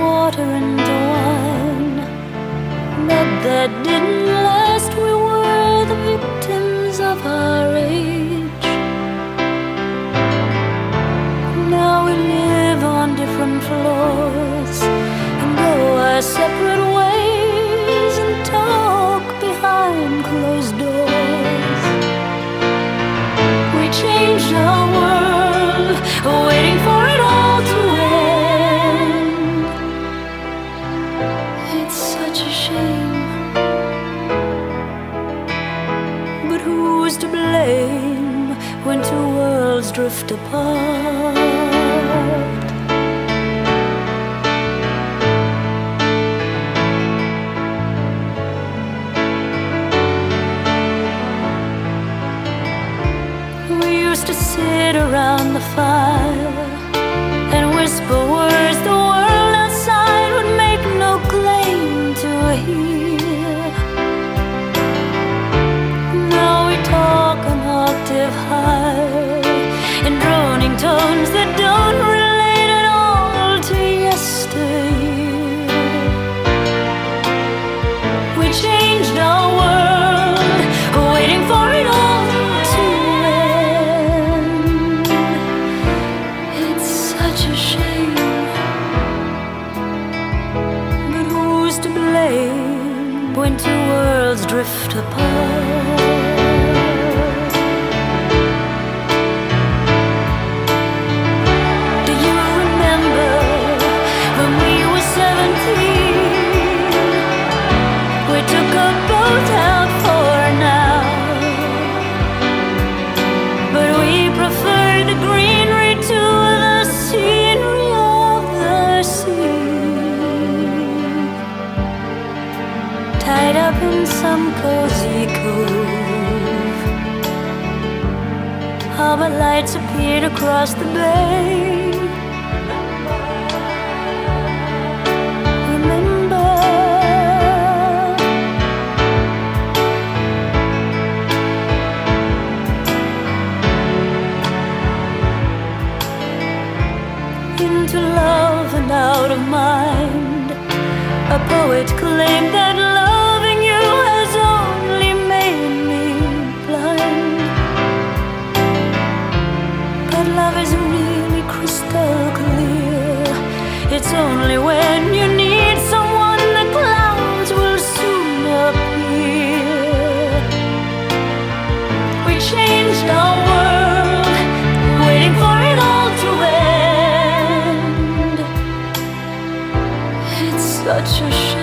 water and wine. But that didn't last. Who's to blame when two worlds drift apart? We used to sit around the fire and whisper when two worlds drift apart? In some cozy cove, harbor lights appeared across the bay. Remember. into love and out of mind. A poet claimed that loving Only when you need someone the clouds will soon appear. We changed our world, waiting for it all to end. It's such a shame.